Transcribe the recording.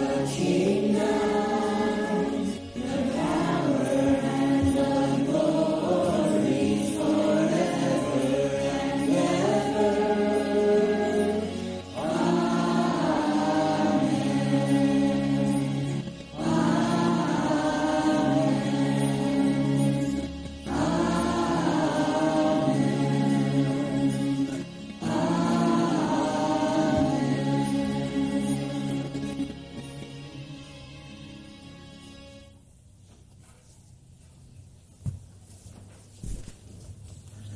the